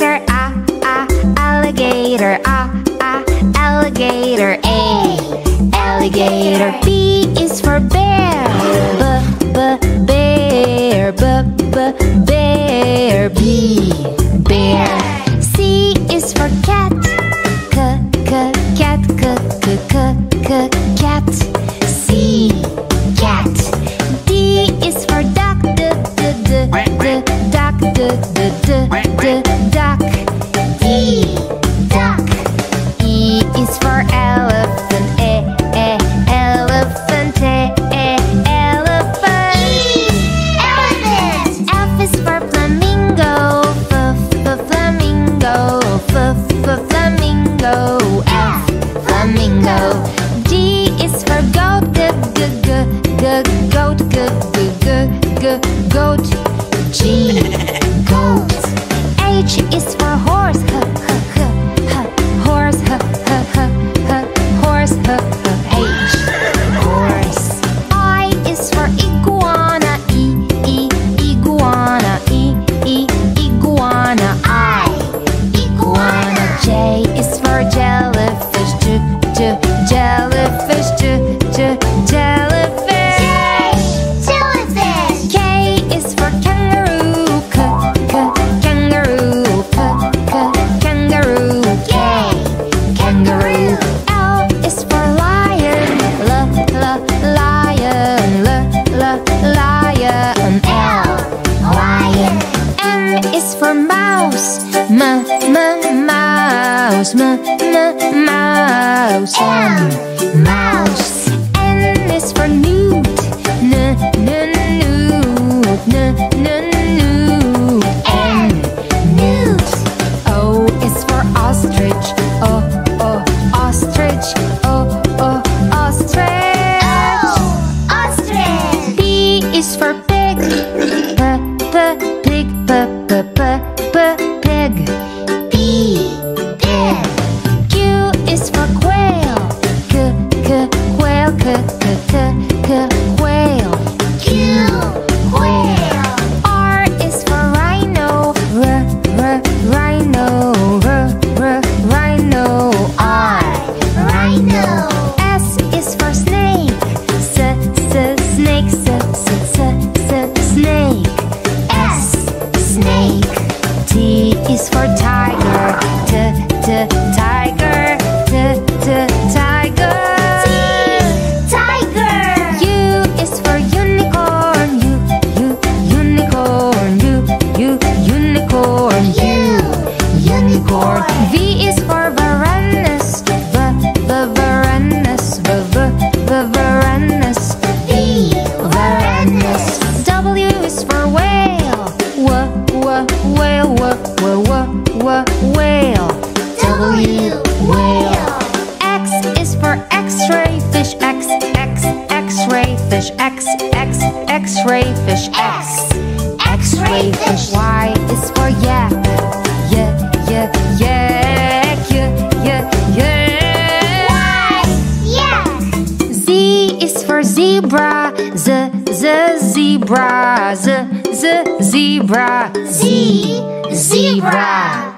alligator, ah, ah, alligator, ah, ah, alligator. A, alligator. B is for bear, b, b, bear, b, b, bear. B, bear. C is for cat, c, c, cat, c, c, c, c, cat. D, d, d, d, duck. D, duck. E is for elephant. Jellyfish. J, j, jellyfish. jellyfish. K is for kangaroo. K, k, kangaroo. K, k, kangaroo. K, kangaroo. L is for lion. L, l, lion. L, l, lion. L, lion. M is for mouse. M, m, mouse. M, m, mouse. M, p. P, p, p, pig. Snake. T is for tiger. For X-ray fish. X, X, X-ray fish. X, X, X-ray fish. X, X-ray fish. Y is for yak. Y, y, yak. Y, y, yak. yak. Z is for zebra. Z, z, zebra. Z, z, zebra. Z, zebra.